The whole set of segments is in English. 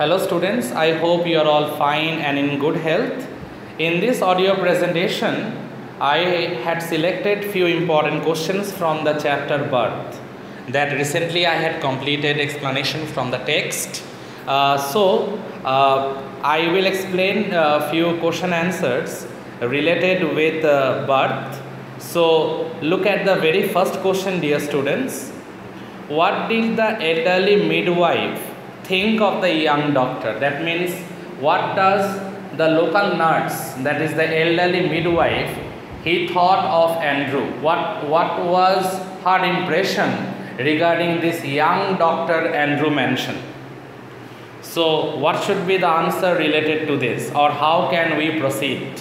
Hello students, I hope you are all fine and in good health. In this audio presentation, I had selected few important questions from the chapter birth that recently I had completed explanation from the text. Uh, so, uh, I will explain a few question answers related with uh, birth. So, look at the very first question dear students. What did the elderly midwife think of the young doctor? That means what does the local nurse, that is the elderly midwife, he thought of Andrew? What, what was her impression regarding this young doctor Andrew mentioned? So, what should be the answer related to this, or how can we proceed?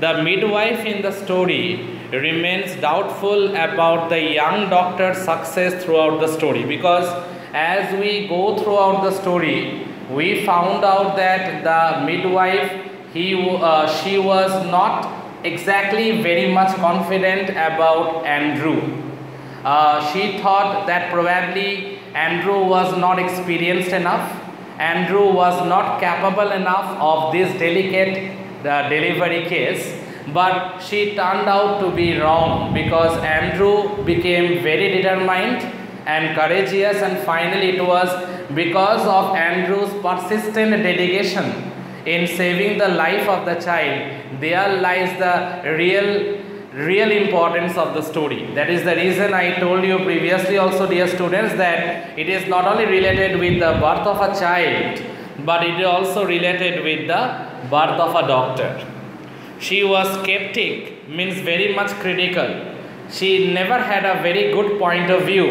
The midwife in the story remains doubtful about the young doctor's success throughout the story because as we go throughout the story, we found out that the midwife he uh, she was not exactly very much confident about Andrew. Uh, she thought that probably Andrew was not experienced enough. Andrew was not capable enough of this delicate uh, delivery case but she turned out to be wrong because Andrew became very determined and courageous and finally it was because of Andrew's persistent dedication in saving the life of the child there lies the real real importance of the story. That is the reason i told you previously also dear students that it is not only related with the birth of a child but it is also related with the birth of a doctor. She was skeptic means very much critical she never had a very good point of view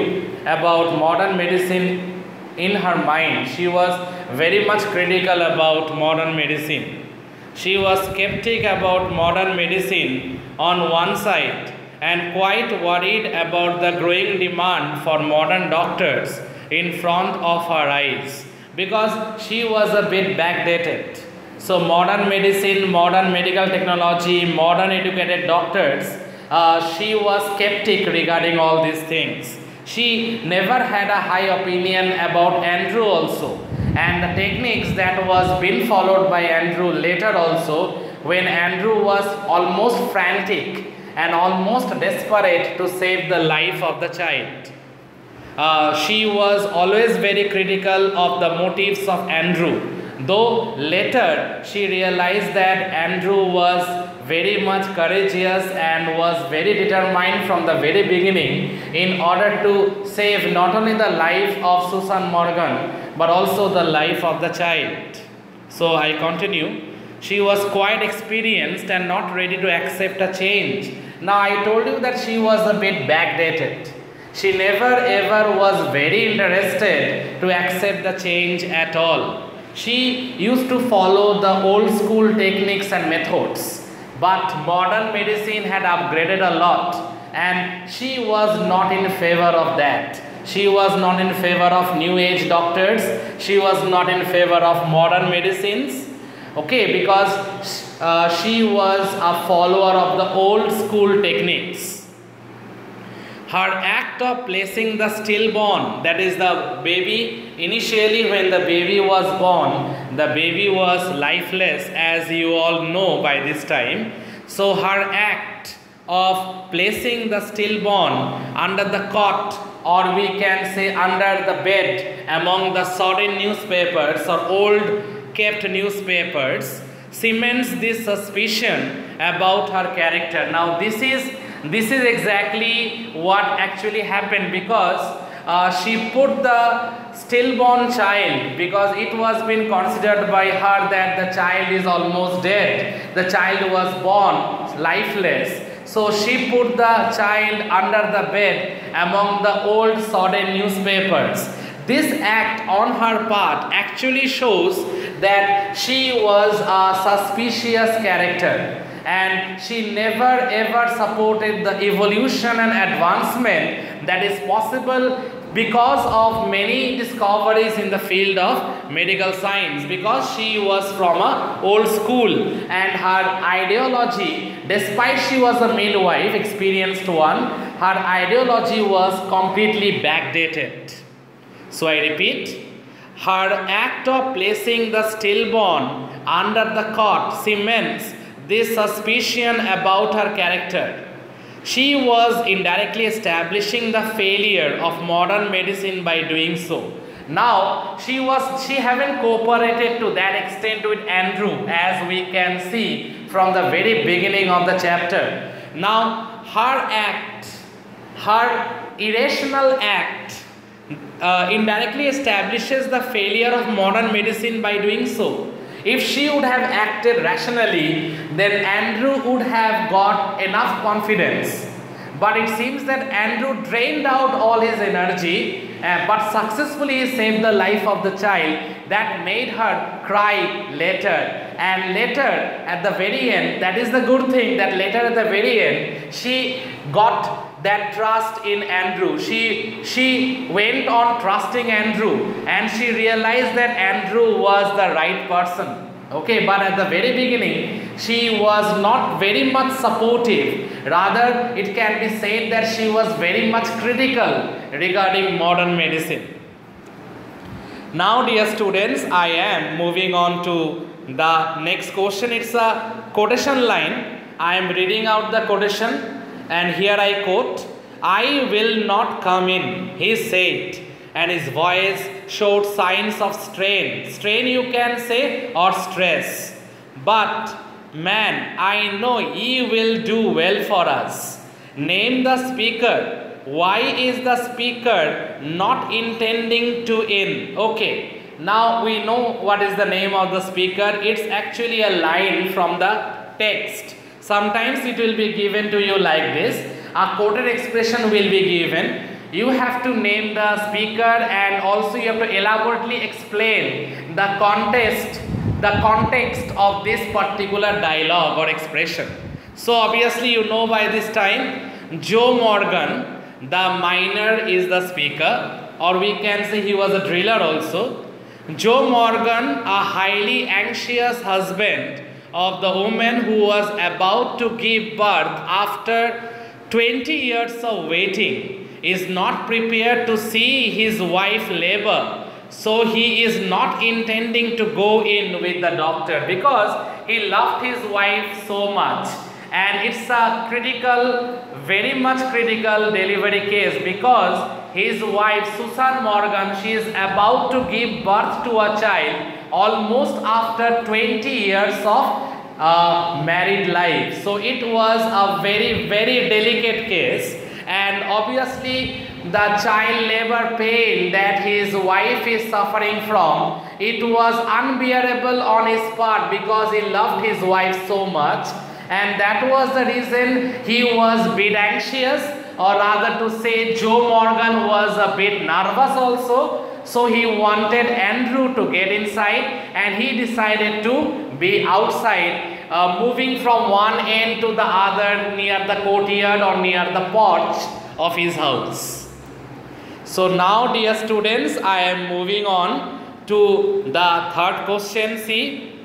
about modern medicine in her mind she was very much critical about modern medicine she was skeptic about modern medicine on one side and quite worried about the growing demand for modern doctors in front of her eyes because she was a bit backdated. So, modern medicine, modern medical technology, modern educated doctors, uh, she was skeptic regarding all these things. She never had a high opinion about Andrew also and the techniques that was been followed by Andrew later also when Andrew was almost frantic and almost desperate to save the life of the child. Uh, she was always very critical of the motives of Andrew though later she realized that Andrew was very much courageous and was very determined from the very beginning in order to save not only the life of Susan Morgan but also the life of the child. So I continue. She was quite experienced and not ready to accept a change. Now I told you that she was a bit backdated. She never ever was very interested to accept the change at all. She used to follow the old school techniques and methods, but modern medicine had upgraded a lot and she was not in favor of that. She was not in favor of new age doctors, she was not in favor of modern medicines. Okay, because uh, she was a follower of the old school techniques her act of placing the stillborn that is the baby initially when the baby was born the baby was lifeless as you all know by this time. So her act of placing the stillborn under the cot or we can say under the bed among the sodden newspapers or old kept newspapers cements this suspicion about her character. Now this is this is exactly what actually happened because uh, she put the stillborn child because it was been considered by her that the child is almost dead. The child was born lifeless. So she put the child under the bed among the old sodden newspapers. This act on her part actually shows that she was a suspicious character and she never ever supported the evolution and advancement that is possible because of many discoveries in the field of medical science. Because she was from a old school and her ideology despite she was a midwife experienced one her ideology was completely backdated. So i repeat Her act of placing the stillborn under the cot cements this suspicion about her character. She was indirectly establishing the failure of modern medicine by doing so. Now she was she haven't cooperated to that extent with Andrew as we can see from the very beginning of the chapter. Now her act, her irrational act uh, indirectly establishes the failure of modern medicine by doing so. If she would have acted rationally, then Andrew would have got enough confidence. But it seems that Andrew drained out all his energy uh, but successfully saved the life of the child that made her cry later. And later, at the very end, that is the good thing that later at the very end, she got that trust in Andrew. She, she went on trusting Andrew and she realized that Andrew was the right person. Okay, but at the very beginning, she was not very much supportive. Rather, it can be said that she was very much critical regarding modern medicine. Now, dear students, I am moving on to the next question. It's a quotation line. I am reading out the quotation, and here I quote I will not come in, he said, and his voice showed signs of strain. Strain, you can say, or stress. But, man, I know ye will do well for us. Name the speaker. Why is the speaker not intending to in? Okay, now we know what is the name of the speaker. It's actually a line from the text. Sometimes it will be given to you like this. A quoted expression will be given. You have to name the speaker and also you have to elaborately explain the context the context of this particular dialogue or expression. So obviously you know by this time joe morgan the miner is the speaker. Or we can say he was a driller also. Joe morgan a highly anxious husband of the woman who was about to give birth after 20 years of waiting is not prepared to see his wife labor. So he is not intending to go in with the doctor because he loved his wife so much. And it's a critical, very much critical delivery case because his wife Susan Morgan, she is about to give birth to a child almost after 20 years of uh, married life. So it was a very, very delicate case and obviously the child labor pain that his wife is suffering from it was unbearable on his part because he loved his wife so much and that was the reason he was bit anxious or rather to say Joe Morgan was a bit nervous also so he wanted Andrew to get inside and he decided to be outside uh, moving from one end to the other near the courtyard or near the porch of his house. So now dear students, I am moving on to the third question. See,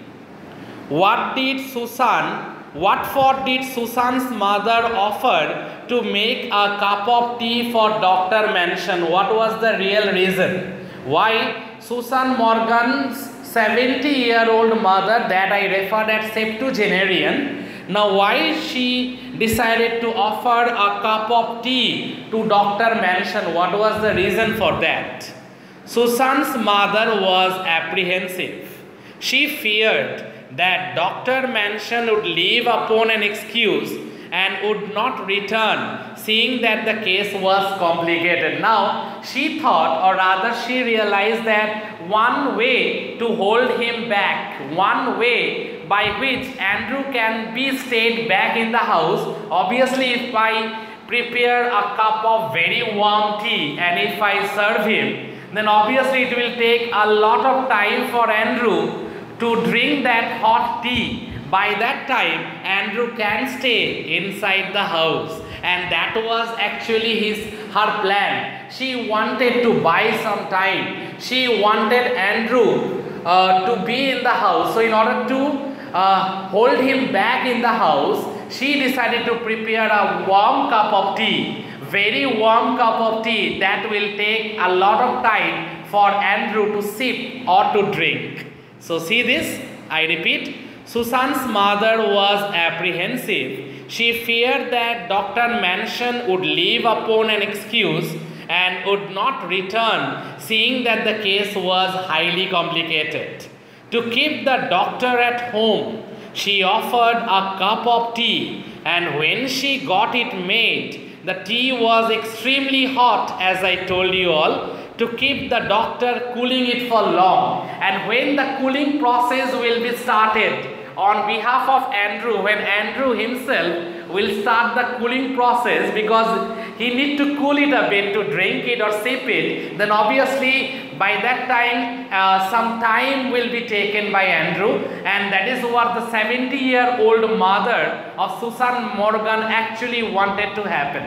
what did Susan, what for did Susan's mother offer to make a cup of tea for Dr. Manson? What was the real reason? Why Susan Morgan's 70 year old mother that I referred at septuagenarian. Now why she decided to offer a cup of tea to Dr. Manson? What was the reason for that? Susan's mother was apprehensive. She feared that Dr. Manson would leave upon an excuse and would not return seeing that the case was complicated. Now, she thought or rather she realized that one way to hold him back, one way by which Andrew can be stayed back in the house, obviously if I prepare a cup of very warm tea and if I serve him, then obviously it will take a lot of time for Andrew to drink that hot tea by that time, Andrew can stay inside the house, and that was actually his her plan. She wanted to buy some time. She wanted Andrew uh, to be in the house. So, in order to uh, hold him back in the house, she decided to prepare a warm cup of tea very warm cup of tea that will take a lot of time for Andrew to sip or to drink. So see this, I repeat, Susan's mother was apprehensive. She feared that Dr. Manson would leave upon an excuse and would not return, seeing that the case was highly complicated. To keep the doctor at home, she offered a cup of tea, and when she got it made, the tea was extremely hot, as I told you all, to keep the doctor cooling it for long. And when the cooling process will be started, on behalf of Andrew, when Andrew himself will start the cooling process because he need to cool it a bit to drink it or sip it, then obviously by that time uh, some time will be taken by Andrew and that is what the 70 year old mother of Susan Morgan actually wanted to happen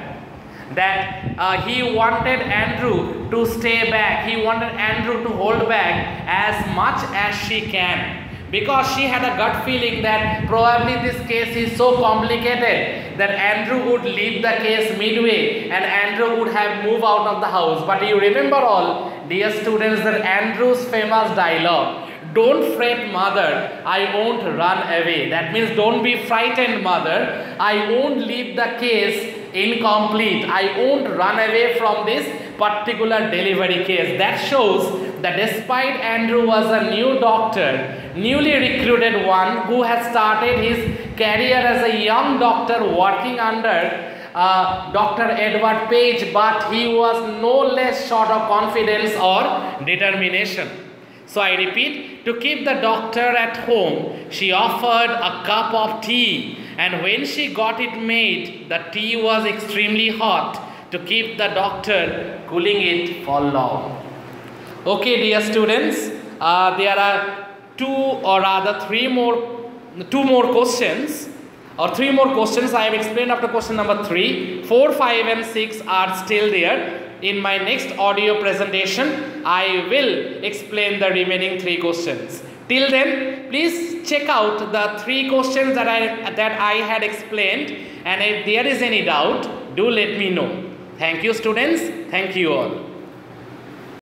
that uh, he wanted Andrew to stay back. He wanted Andrew to hold back as much as she can because she had a gut feeling that probably this case is so complicated that Andrew would leave the case midway and Andrew would have moved out of the house. But you remember all, dear students, that Andrew's famous dialogue, don't fret mother, I won't run away. That means don't be frightened mother, I won't leave the case incomplete. I won't run away from this particular delivery case. That shows that despite Andrew was a new doctor, newly recruited one who has started his career as a young doctor working under uh, Dr. Edward Page, but he was no less short of confidence or determination. So I repeat, to keep the doctor at home, she offered a cup of tea and when she got it made, the tea was extremely hot to keep the doctor cooling it for long. Okay, dear students, uh, there are two or rather three more, two more questions or three more questions I have explained after question number 3. 4, 5 and 6 are still there. In my next audio presentation, I will explain the remaining three questions. Till then, please check out the three questions that I, that I had explained and if there is any doubt, do let me know. Thank you students. Thank you all.